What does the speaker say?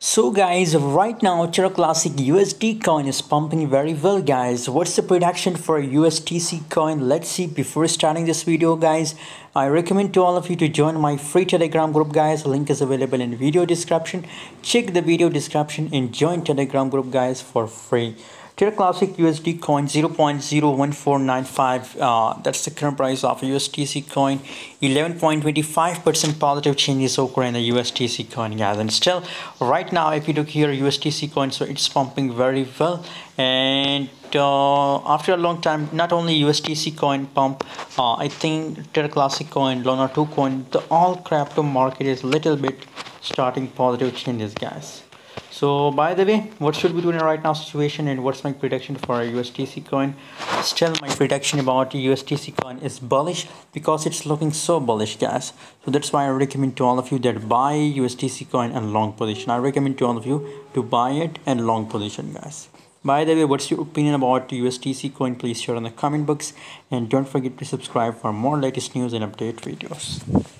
So guys, right now Terra Classic USD coin is pumping very well guys. What's the prediction for USTC coin? Let's see before starting this video guys. I recommend to all of you to join my free telegram group guys. Link is available in video description. Check the video description and join telegram group guys for free. Terra Classic USD coin 0.01495 uh, that's the current price of USTC coin. 11.25% positive changes occur in the USTC coin guys. And still right now if you look here USTC coin so it's pumping very well. And uh, after a long time not only USTC coin pump uh, I think Terra Classic coin Luna 2 coin the all crypto market is little bit starting positive changes guys so by the way what should we do in a right now situation and what's my prediction for USTC coin? Still my prediction about USTC coin is bullish because it's looking so bullish guys. So that's why I recommend to all of you that buy USTC coin and long position. I recommend to all of you to buy it and long position guys. By the way what's your opinion about USTC coin? Please share in the comment box. And don't forget to subscribe for more latest news and update videos